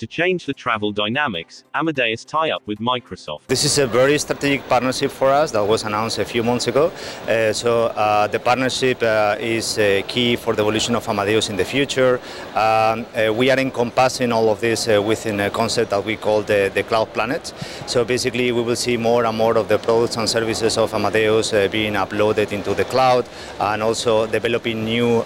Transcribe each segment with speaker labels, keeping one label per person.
Speaker 1: To change the travel dynamics, Amadeus tie up with Microsoft.
Speaker 2: This is a very strategic partnership for us that was announced a few months ago. Uh, so uh, the partnership uh, is uh, key for the evolution of Amadeus in the future. Um, uh, we are encompassing all of this uh, within a concept that we call the, the Cloud Planet. So basically we will see more and more of the products and services of Amadeus being uploaded into the cloud and also developing new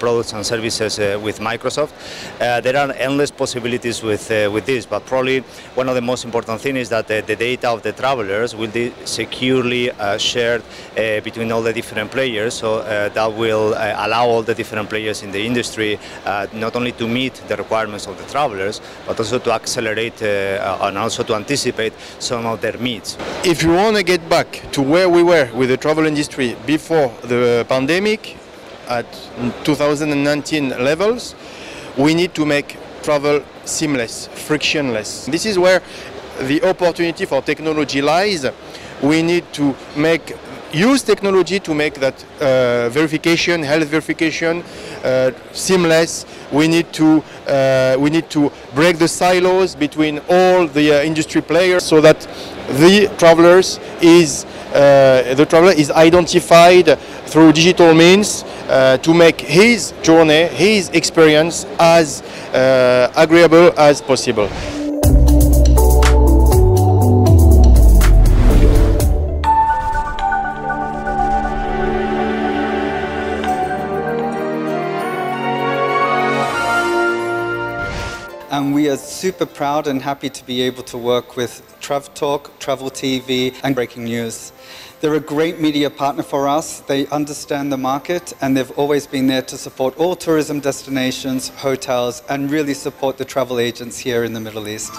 Speaker 2: products and services with Microsoft. there are endless possibilities with, uh, with this, but probably one of the most important things is that the, the data of the travelers will be securely uh, shared uh, between all the different players, so uh, that will uh, allow all the different players in the industry not only to meet the requirements of the travelers, but also to accelerate and also to anticipate some of their needs.
Speaker 3: If you want to get back to where we were with the travel industry before the pandemic, at 2019 levels, we need to make travel seamless, frictionless. This is where the opportunity for technology lies. We need to make use technology to make that uh, verification, health verification, uh, seamless. We need to uh, we need to break the silos between all the uh, industry players so that the travelers is uh, the traveler is identified through digital means uh, to make his journey, his experience as uh, agreeable as possible.
Speaker 4: And we are super proud and happy to be able to work with TravTalk, Travel TV and Breaking News. They're a great media partner for us. They understand the market and they've always been there to support all tourism destinations, hotels and really support the travel agents here in the Middle East.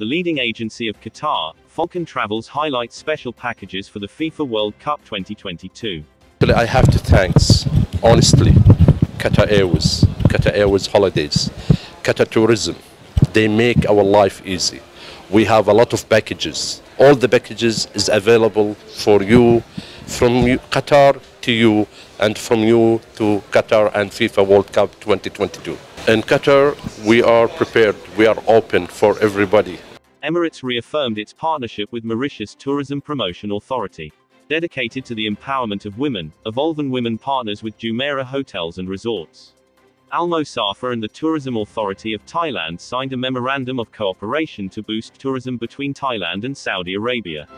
Speaker 1: The leading agency of Qatar, Falcon Travels highlights special packages for the FIFA World Cup 2022.
Speaker 5: I have to thanks, honestly, Qatar Airways, Qatar Airways Holidays, Qatar Tourism. They make our life easy. We have a lot of packages. All the packages is available for you from Qatar to you and from you to Qatar and FIFA World Cup 2022. In Qatar, we are prepared. We are open for everybody.
Speaker 1: Emirates reaffirmed its partnership with Mauritius Tourism Promotion Authority. Dedicated to the empowerment of women, Evolvin' Women partners with Jumeirah Hotels and Resorts. Almosafer and the Tourism Authority of Thailand signed a memorandum of cooperation to boost tourism between Thailand and Saudi Arabia.